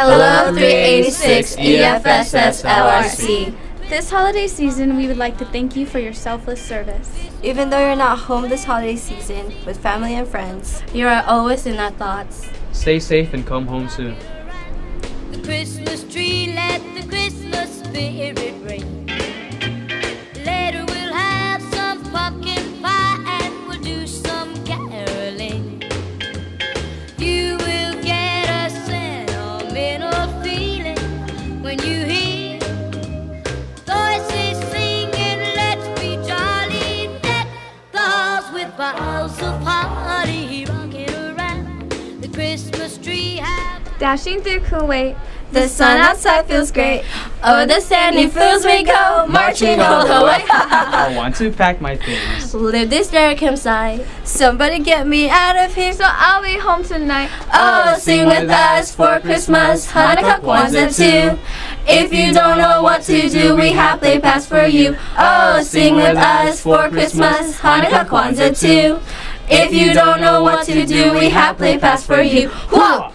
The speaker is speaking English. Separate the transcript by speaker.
Speaker 1: Hello 386 EFSS LRC.
Speaker 2: This holiday season, we would like to thank you for your selfless service.
Speaker 3: Even though you're not home this holiday season with family and friends,
Speaker 1: You are always in our thoughts.
Speaker 4: Stay safe and come home soon.
Speaker 5: The Christmas tree, let the Christmas spirit
Speaker 2: Dashing through Kuwait,
Speaker 3: the sun outside feels great. Over oh, the sandy fields we go, marching all the way.
Speaker 4: I want to pack my things.
Speaker 3: Live this dark campsite. Somebody get me out of here.
Speaker 2: so I'll be home tonight.
Speaker 3: Oh, sing with us for Christmas, Hanukkah, Kwanzaa too. If you don't know what to do, we have play pass for you. Oh, sing with us for Christmas, Hanukkah, Kwanzaa too. If you don't know what to do, we have play pass for you. Whoa!